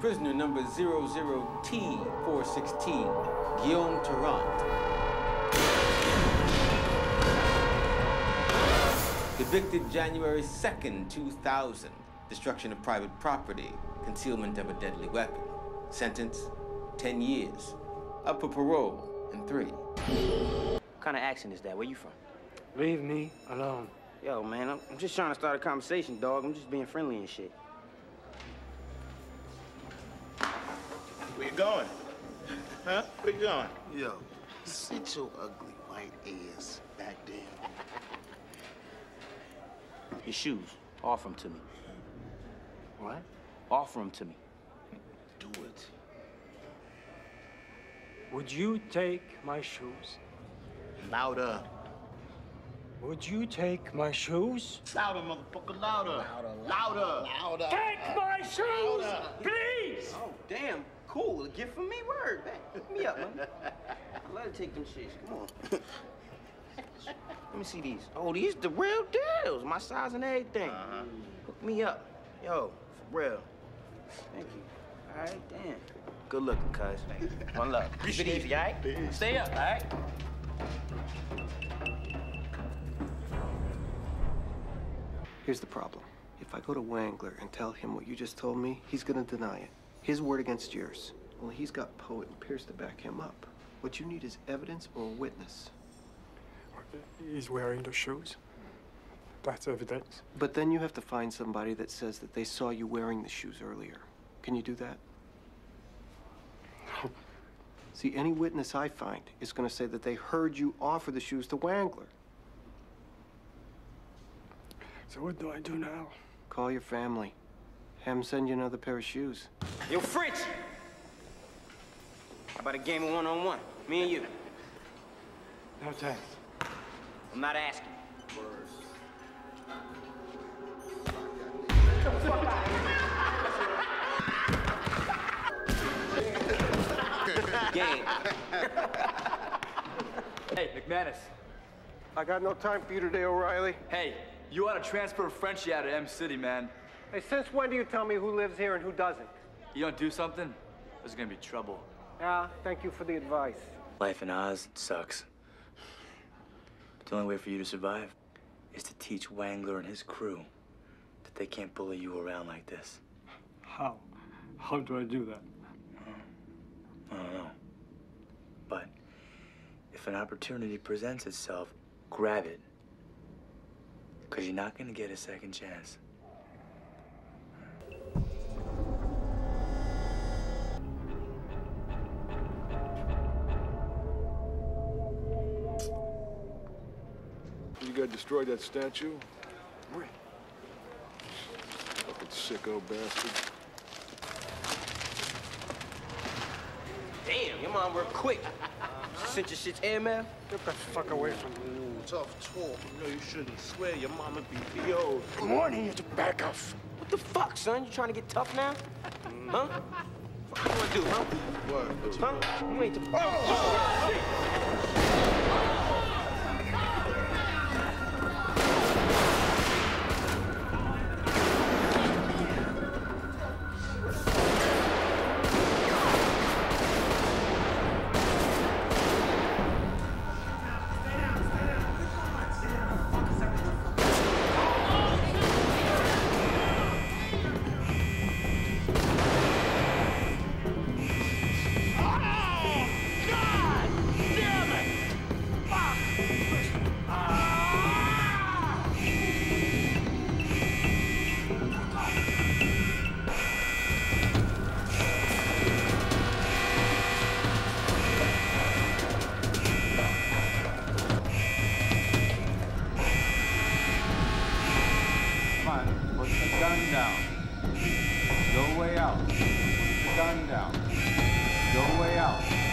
Prisoner number 00T416, Guillaume Tarrant. Convicted January 2nd, 2000. Destruction of private property, concealment of a deadly weapon. Sentence, 10 years. Up for parole in three. What kind of accent is that? Where you from? Leave me alone. Yo, man, I'm, I'm just trying to start a conversation, dog. I'm just being friendly and shit. Where you going? Huh? Where you going? Yo, sit your ugly white ass back there. Your shoes, offer them to me. What? Offer them to me. Do it. Would you take my shoes? Louder. Would you take my shoes? Louder, motherfucker, louder. Louder. Louder. Louder. Take my shoes, please! Oh, damn. Cool. A gift from me? Word. Man, hook me up, man. I let her take them shits. Come on. Let me see these. Oh, these the real deals. My size and everything. Uh-huh. Hook me up. Yo, for real. Thank you. All right, damn. Good looking, cuz. One love. Keep it easy, all right? Stay up, all right? Here's the problem. If I go to Wangler and tell him what you just told me, he's gonna deny it. His word against yours. Well, he's got Poet and Pierce to back him up. What you need is evidence or a witness. He's wearing the shoes. That's evidence. But then you have to find somebody that says that they saw you wearing the shoes earlier. Can you do that? No. See, any witness I find is gonna say that they heard you offer the shoes to Wangler. So what do I do now? Call your family. Have them send you another pair of shoes. Yo, French! How about a game of one-on-one? Me and you. No thanks. I'm not asking. Game. Hey, McManus. I got no time for you today, O'Reilly. Hey, you ought to transfer Frenchie out of Em City, man. Hey, since when do you tell me who lives here and who doesn't? You don't do something, there's gonna be trouble. Yeah, thank you for the advice. Life in Oz sucks. But the only way for you to survive is to teach Wangler and his crew that they can't bully you around like this. How? How do I do that? I don't know. But if an opportunity presents itself, grab it. Because you're not going to get a second chance. You gotta that statue? Fucking sicko bastard. Damn, your mom worked quick. She sent your shit's airmail? Get the fuck away from me. Ooh, tough talk. You know you shouldn't swear. Your mama be PO'd. I'm warning you to back off. What the fuck, son? You trying to get tough now? Huh? What you wanna do, huh? What? Huh? You ain't the. Oh, oh shit. Come down. Go way out.